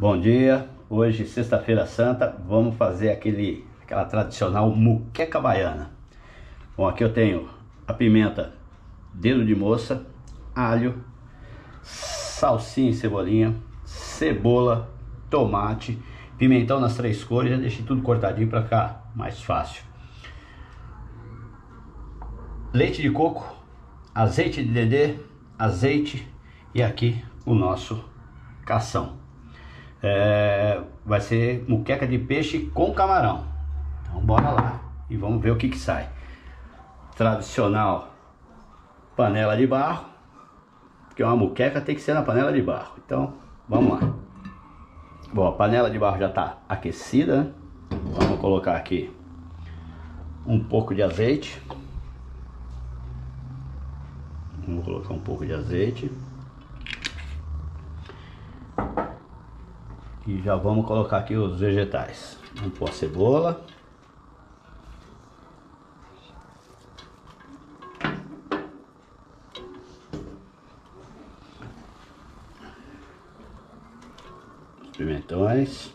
Bom dia, hoje sexta-feira santa, vamos fazer aquele, aquela tradicional muqueca baiana. Bom, aqui eu tenho a pimenta dedo de moça, alho, salsinha e cebolinha, cebola, tomate, pimentão nas três cores, já deixei tudo cortadinho para ficar mais fácil. Leite de coco, azeite de dedê, azeite e aqui o nosso cação. É, vai ser muqueca de peixe com camarão. Então bora lá e vamos ver o que que sai. Tradicional panela de barro, porque uma muqueca tem que ser na panela de barro. Então vamos lá. Bom, a panela de barro já está aquecida, né? Vamos colocar aqui um pouco de azeite. Vamos colocar um pouco de azeite. E já vamos colocar aqui os vegetais. Vamos pôr a cebola. Pimentões.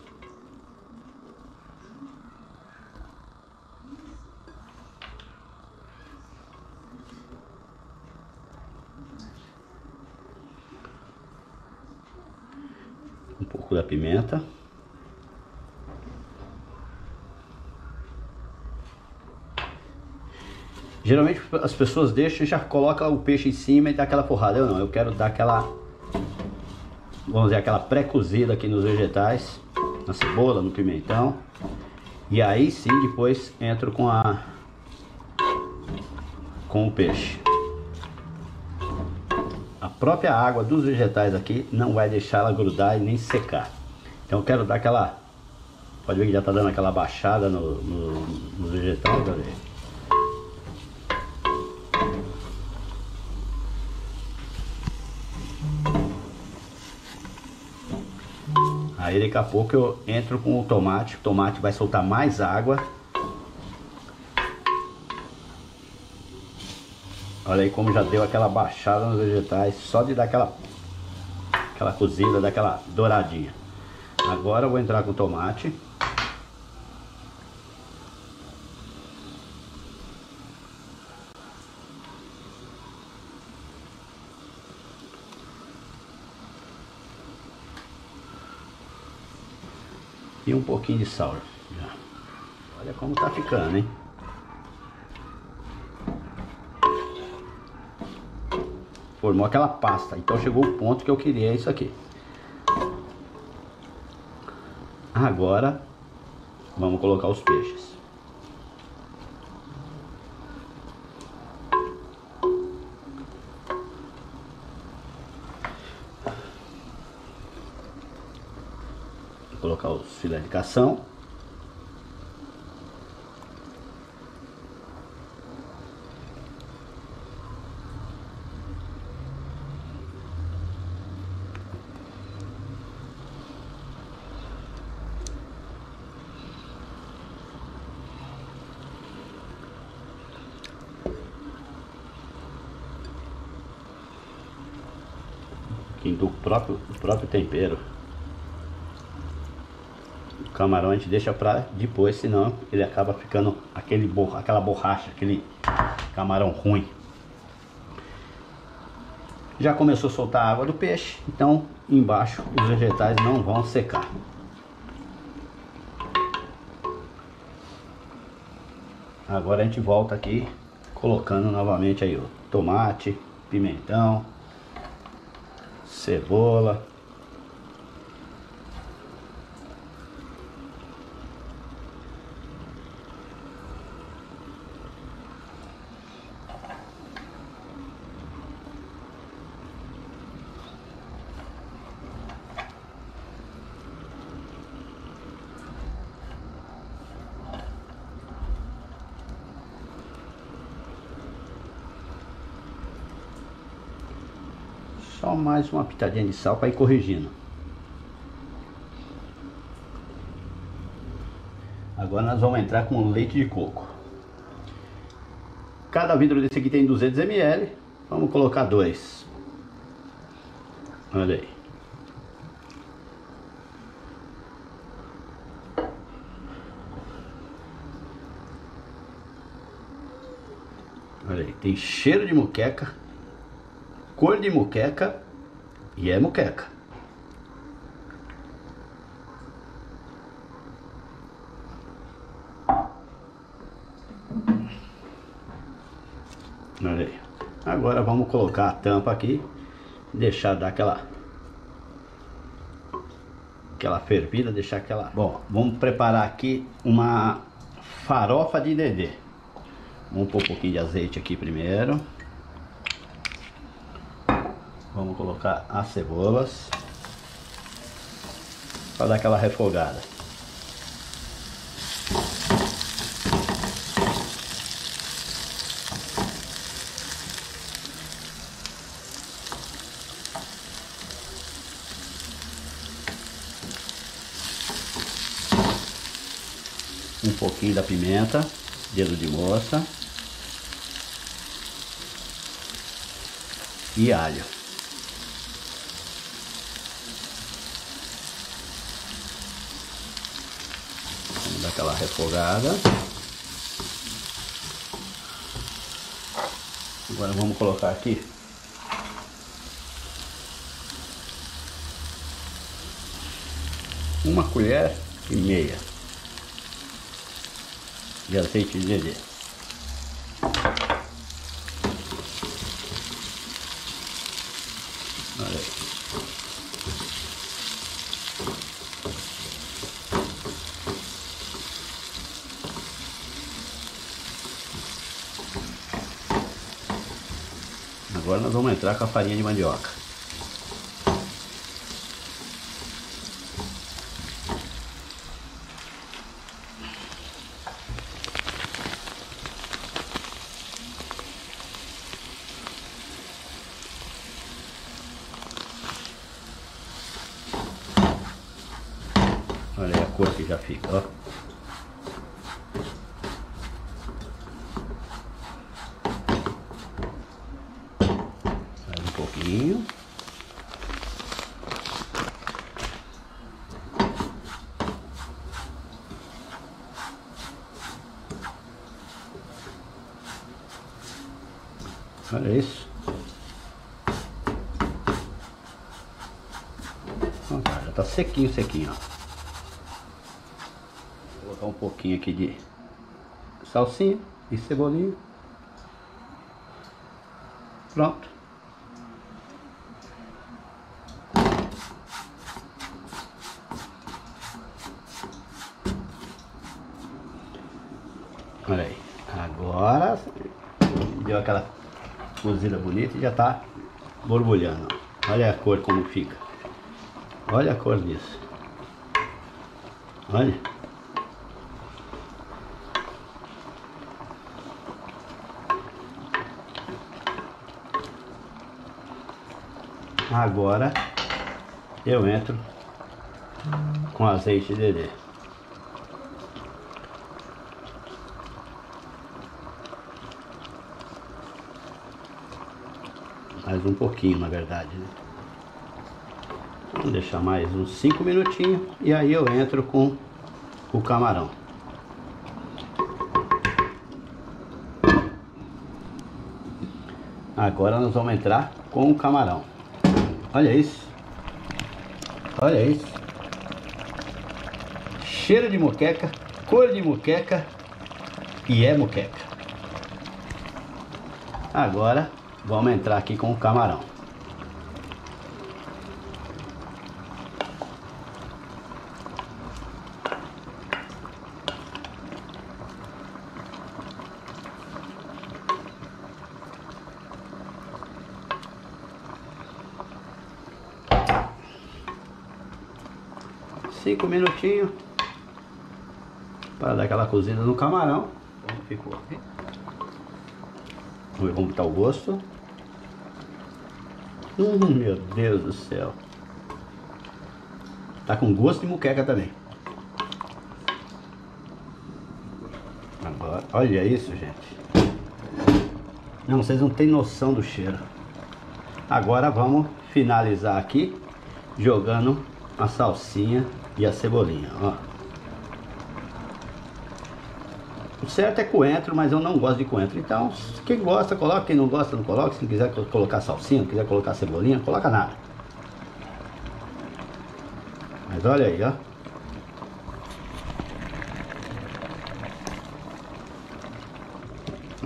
um pouco da pimenta. Geralmente as pessoas deixam e já colocam o peixe em cima e dá aquela porrada. Eu não, eu quero dar aquela, vamos dizer, aquela pré-cozida aqui nos vegetais, na cebola, no pimentão. E aí sim depois entro com a com o peixe própria água dos vegetais aqui não vai deixar ela grudar e nem secar. Então eu quero dar aquela... Pode ver que já está dando aquela baixada no, no, nos vegetais, galera. Aí daqui a pouco eu entro com o tomate, o tomate vai soltar mais água Olha aí como já deu aquela baixada nos vegetais, só de dar aquela, aquela cozida, daquela douradinha. Agora eu vou entrar com tomate. E um pouquinho de sal. Olha como tá ficando, hein? Formou aquela pasta. Então chegou o ponto que eu queria isso aqui. Agora vamos colocar os peixes. Vou colocar os filé de cação. Pouquinho do próprio, próprio tempero. O camarão a gente deixa pra depois, senão ele acaba ficando aquele borra, aquela borracha, aquele camarão ruim. Já começou a soltar a água do peixe, então embaixo os vegetais não vão secar. Agora a gente volta aqui colocando novamente aí o tomate, pimentão, cebola. Só mais uma pitadinha de sal para ir corrigindo. Agora nós vamos entrar com leite de coco. Cada vidro desse aqui tem 200 ml. Vamos colocar dois. Olha aí. Olha aí, tem cheiro de muqueca cor de muqueca e é muqueca. Olha aí. Agora vamos colocar a tampa aqui, deixar dar aquela aquela fervida, deixar aquela... Bom, vamos preparar aqui uma farofa de dedê. Vamos pôr um pouquinho de azeite aqui primeiro. Vamos colocar as cebolas para dar aquela refogada. um pouquinho da pimenta, dedo de moça e alho. Aquela refogada. Agora vamos colocar aqui uma colher e meia de azeite de dendê. Olha aí. Agora nós vamos entrar com a farinha de mandioca. Olha aí a cor que já fica, ó. Mais um pouquinho. Olha isso. Ó, Já tá sequinho, sequinho, ó. Vou colocar um pouquinho aqui de salsinha e cebolinha. Pronto. Olha aí. Agora deu aquela cozida bonita e já tá borbulhando. Olha a cor como fica. Olha a cor disso. Olha. Agora eu entro com azeite de dendê. Mais um pouquinho, na verdade, né? Vamos deixar mais uns 5 minutinhos e aí eu entro com o camarão. Agora nós vamos entrar com o camarão. Olha isso. Olha isso. Cheiro de moqueca, cor de moqueca e é moqueca. Agora vamos entrar aqui com o camarão. Cinco minutinhos para dar aquela cozida no camarão. Como ficou aqui. Vamos ver como está o gosto. Hum, meu Deus do céu. Tá com gosto de muqueca também. Agora, olha isso, gente. Não, vocês não têm noção do cheiro. Agora vamos finalizar aqui jogando a salsinha e a cebolinha, ó. O certo é coentro, mas eu não gosto de coentro. Então, quem gosta, coloca. Quem não gosta, não coloca. Se não quiser colocar salsinha, não quiser colocar cebolinha, coloca nada. Mas olha aí, ó.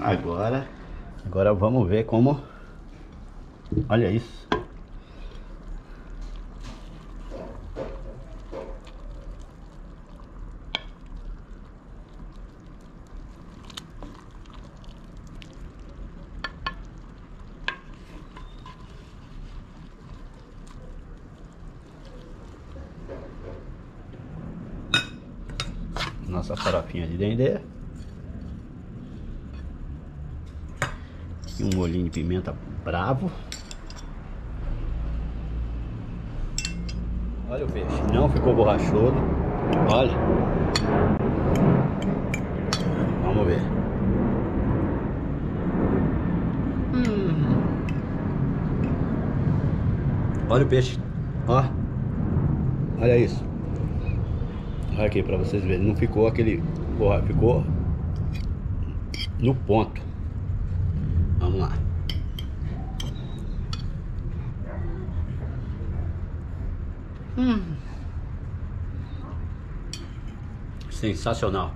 Agora, agora vamos ver como... Olha isso. Nossa farofinha de dendê. E um molhinho de pimenta bravo. Olha o peixe, não ficou borrachudo. Olha. Vamos ver. Hum. Olha o peixe. Ó. Olha isso. Olha aqui para vocês verem, não ficou aquele, porra, ficou no ponto. Vamos lá. Hum. Sensacional.